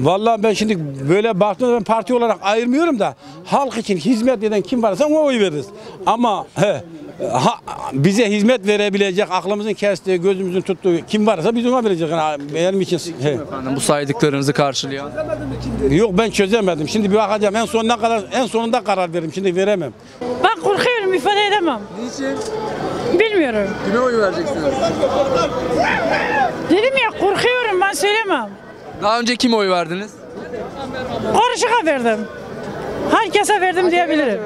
Vallahi ben şimdi böyle baktığımda ben parti olarak ayırmıyorum da halk için hizmet eden kim varsa ona oy veririz. Ama he, ha, bize hizmet verebilecek, aklımızın kestiği, gözümüzün tuttuğu kim varsa biz ona vereceğiz. Yani benim için he. Efendim bu saydıklarınızı karşılayan. yok ben çözemedim. Şimdi bir bakacağım en sonuna kadar en sonunda karar veririm. Şimdi veremem. Ben korkuyorum ifade edemem. Niçin? Bilmiyorum. Kime oy vereceksiniz? Dedim ya korkuyorum ben söylemem. Daha önce kime oy verdiniz? Karışıka verdim. Herkese verdim diyebilirim.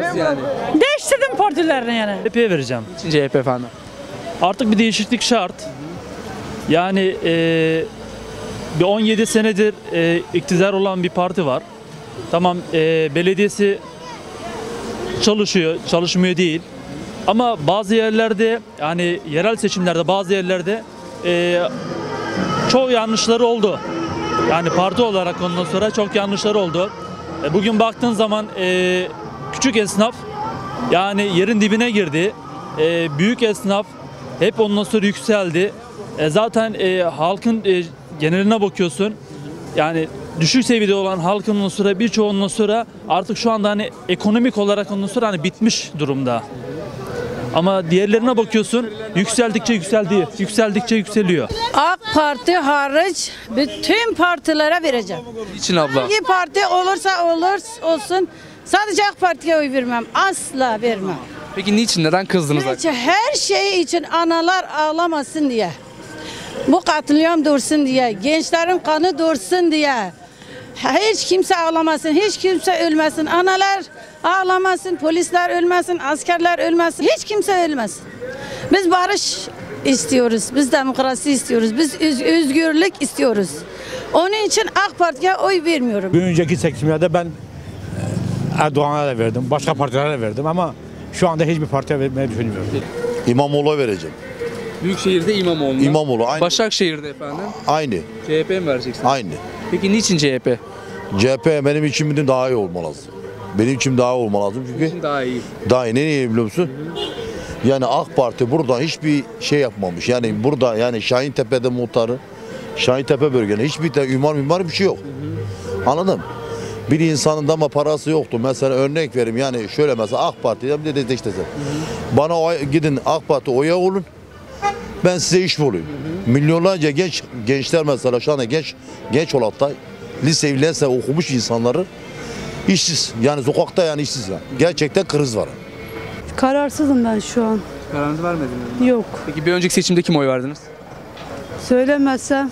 Nasıl yani? Değiştirdim partilerini yani. CHP'ye vereceğim. Niçin CHP efendim? Artık bir değişiklik şart. Yani eee, bir 17 senedir eee, iktidar olan bir parti var. Tamam eee, belediyesi çalışıyor, çalışmıyor değil. Ama bazı yerlerde yani yerel seçimlerde bazı yerlerde eee çok yanlışları oldu. Yani parti olarak ondan sonra çok yanlışları oldu. E, Bugün baktığın zaman eee, küçük esnaf yani yerin dibine girdi. E, büyük esnaf hep ondan sonra yükseldi. E, zaten e, halkın e, geneline bakıyorsun. Yani düşük seviyede olan halkın ondan sonra birçoğu ondan sonra artık şu anda hani ekonomik olarak ondan sonra hani bitmiş durumda. Ama diğerlerine bakıyorsun yükseldikçe yükseldi, yükseldikçe yükseliyor. AK Parti hariç bütün partilere vereceğim. Niçin abla? Hangi parti olursa olur olsun sadece AK Parti'ye oy vermem. Asla vermem. Peki niçin? Neden kızdınız? Çünkü her şey için analar ağlamasın diye. Bu katliam dursun diye, gençlerin kanı dursun diye. Hiç kimse ağlamasın, hiç kimse ölmesin. Analar ağlamasın, polisler ölmesin, askerler ölmesin. Hiç kimse ölmesin. Biz barış istiyoruz, biz demokrasi istiyoruz, biz öz- özgürlük istiyoruz. Onun için AK Parti'ye oy vermiyorum. Bir önceki seçimlerde ben e, Erdoğan'a da verdim, başka partilere de verdim ama şu anda hiçbir partiye vermeyi düşünmüyorum. İmamoğlu'na vereceğim. Büyükşehir'de İmamoğlu. İmamoğlu aynı. Başakşehir'de efendim. Aynı. CHP mi vereceksiniz? Aynı. Peki niçin CHP? CHP benim için daha iyi olmalı lazım. Benim için daha olmalı lazım çünkü Daha iyi. daha iyi. Ne niye biliyor musun? Yani AK Parti burada hiçbir şey yapmamış. Yani burada yani Şahintepe'de muhtarı, Şahintepe bölgede hiçbir de ümar mimar bir şey yok. Anladın mı? Bir insanın da ama parası yoktu. Mesela örnek vereyim yani şöyle mesela AK Parti'den bir de desteklesin. Bana oy- gidin AK Parti oya olun. Ben size iş bulayım. Milyonlarca genç gençler mesela şu anda genç genç olarak da lise lise okumuş insanları işsiz. Yani sokakta yani işsiz yani. Gerçekten kriz var. Kararsızım ben şu an. Kararınızı vermediniz mi? Yok. Peki bir önceki seçimde kime oy verdiniz? Söylemezsem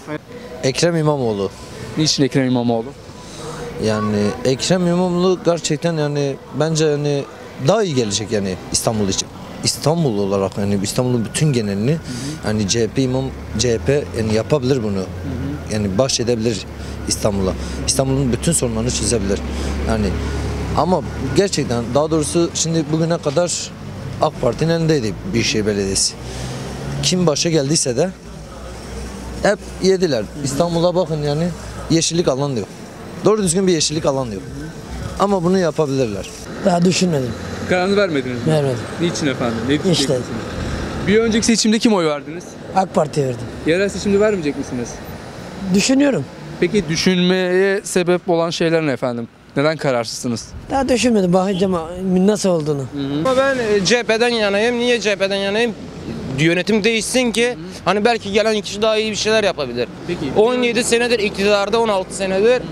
Ekrem İmamoğlu. Niçin Ekrem İmamoğlu? Yani Ekrem İmamoğlu gerçekten yani bence yani daha iyi gelecek yani İstanbul için. İstanbul olarak yani İstanbul'un bütün genelini yani CHP imam CHP yani yapabilir bunu. Yani bahşedebilir İstanbul'a. İstanbul'un bütün sorunlarını çözebilir. Yani ama gerçekten daha doğrusu şimdi bugüne kadar AK Parti'nin elindeydi Büyükşehir Belediyesi. Kim başa geldiyse de hep yediler. İstanbul'a bakın yani yeşillik alan diyor. Doğru düzgün bir yeşillik alan diyor. Ama bunu yapabilirler. daha düşünmedim. Kararınızı vermediniz mi? Vermedim. Niçin efendim? Ne İşte. diyeceksiniz? Bir önceki seçimde kim oy verdiniz? AK Parti'ye verdim. Yerel seçimde vermeyecek misiniz? Düşünüyorum. Peki düşünmeye sebep olan şeyler ne efendim? Neden kararsızsınız? Daha düşünmedim. Bakacağım nasıl olduğunu. Ama ben e, CHP'den yanayım. Niye CHP'den yanayım? Yönetim değişsin ki hani belki gelen kişi daha iyi bir şeyler yapabilir. Peki. 17 senedir iktidarda 16 senedir.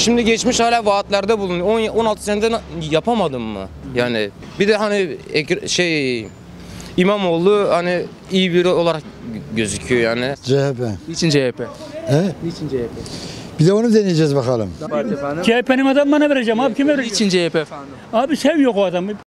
Şimdi geçmiş hala vaatlerde bulunuyor. 10 16 senedir na- yapamadın mı? Yani bir de hani şey İmamoğlu hani iyi biri olarak gözüküyor yani. CHP. Niçin CHP? He? Niçin CHP? Bir de onu deneyeceğiz bakalım. CHP'nin adamına vereceğim abi kime vereceğim? Niçin CHP efendim? Abi sev yok o adamı.